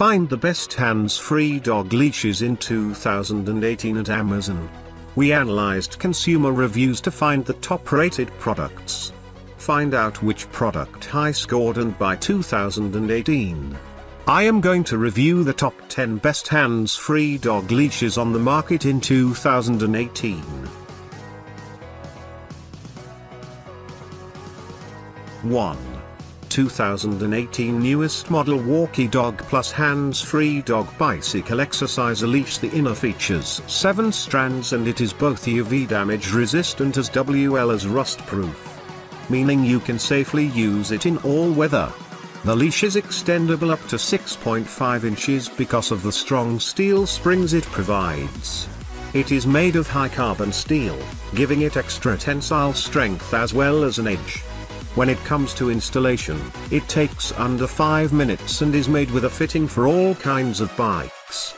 Find the best hands-free dog leashes in 2018 at Amazon. We analyzed consumer reviews to find the top-rated products. Find out which product high scored and by 2018. I am going to review the top 10 best hands-free dog leashes on the market in 2018. 1. 2018 newest model WalkyDog Plus hands-free dog bicycle exerciser leash The inner features 7 strands and it is both UV damage resistant as well as rust proof. Meaning you can safely use it in all weather. The leash is extendable up to 6.5 inches because of the strong steel springs it provides. It is made of high carbon steel, giving it extra tensile strength as well as an edge. When it comes to installation, it takes under 5 minutes and is made with a fitting for all kinds of bikes.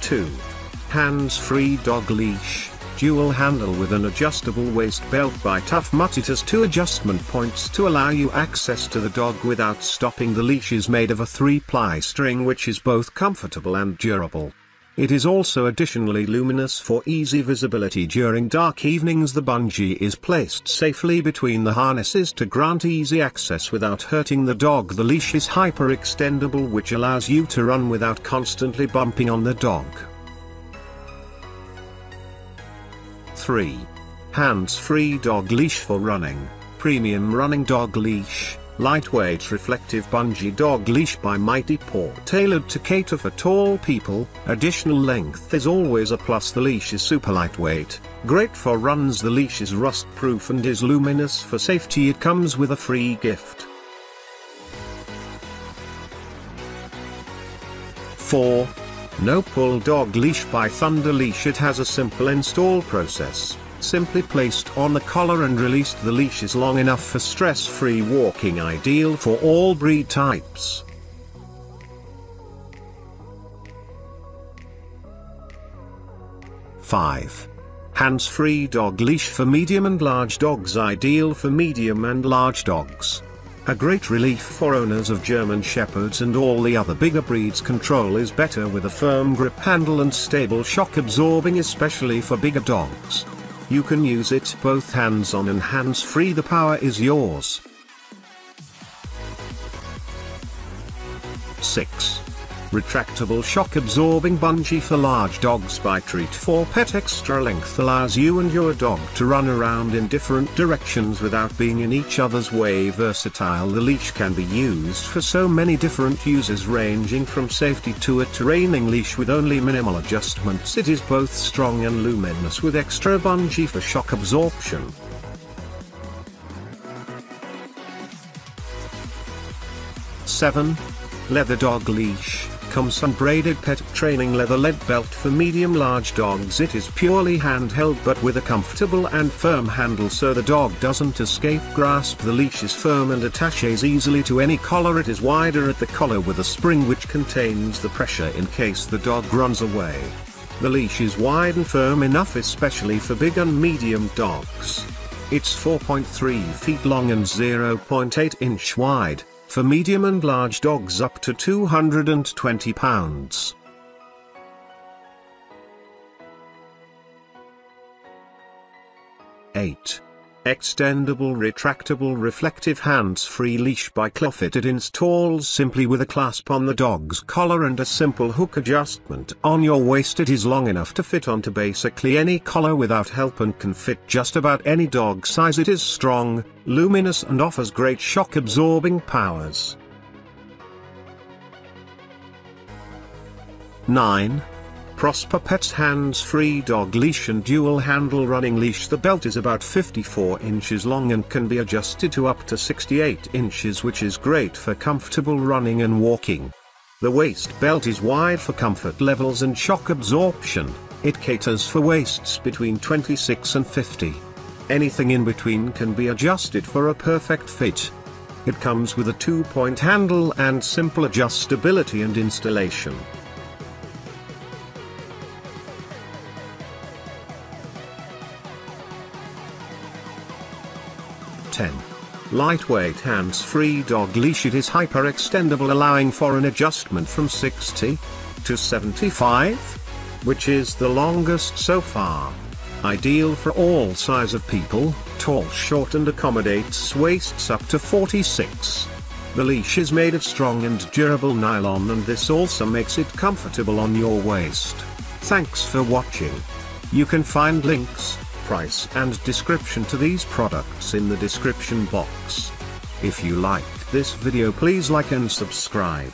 2. Hands-free dog leash, dual handle with an adjustable waist belt by Tuff Mutt it has two adjustment points to allow you access to the dog without stopping the leash is made of a 3-ply string which is both comfortable and durable. It is also additionally luminous for easy visibility during dark evenings. The bungee is placed safely between the harnesses to grant easy access without hurting the dog. The leash is hyper extendable which allows you to run without constantly bumping on the dog. 3. Hands-free dog leash for running, premium running dog leash. Lightweight reflective bungee dog leash by Mighty Paw. Tailored to cater for tall people, additional length is always a plus. The leash is super lightweight, great for runs. The leash is rust proof and is luminous. For safety it comes with a free gift. 4. No Pull Dog Leash by Thunder Leash. It has a simple install process simply placed on the collar and released the leash is long enough for stress-free walking ideal for all breed types. Five. Hands-free dog leash for medium and large dogs ideal for medium and large dogs. A great relief for owners of German Shepherds and all the other bigger breeds control is better with a firm grip handle and stable shock absorbing especially for bigger dogs. You can use it both hands-on and hands-free the power is yours. 6. Retractable shock absorbing bungee for large dogs by Treat for Pet extra length allows you and your dog to run around in different directions without being in each other's way versatile the leash can be used for so many different uses ranging from safety to a training leash with only minimal adjustments it is both strong and luminous with extra bungee for shock absorption. Seven. Leather dog leash comes braided pet training leather lead belt for medium-large dogs it is purely handheld but with a comfortable and firm handle so the dog doesn't escape grasp the leash is firm and attaches easily to any collar it is wider at the collar with a spring which contains the pressure in case the dog runs away. The leash is wide and firm enough especially for big and medium dogs. It's 4.3 feet long and 0.8 inch wide for medium and large dogs up to 220 pounds. Eight. Extendable retractable reflective hands-free leash by Clofit it installs simply with a clasp on the dog's collar and a simple hook adjustment on your waist it is long enough to fit onto basically any collar without help and can fit just about any dog size it is strong, luminous and offers great shock absorbing powers. 9. Prosper Pets hands-free dog leash and dual handle running leash The belt is about 54 inches long and can be adjusted to up to 68 inches which is great for comfortable running and walking. The waist belt is wide for comfort levels and shock absorption, it caters for waists between 26 and 50. Anything in between can be adjusted for a perfect fit. It comes with a two-point handle and simple adjustability and installation. 10. Lightweight hands-free dog leash it is hyper-extendable allowing for an adjustment from 60 to 75, which is the longest so far. Ideal for all size of people, tall short and accommodates waists up to 46. The leash is made of strong and durable nylon and this also makes it comfortable on your waist. Thanks for watching. You can find links, price and description to these products in the description box. If you liked this video please like and subscribe.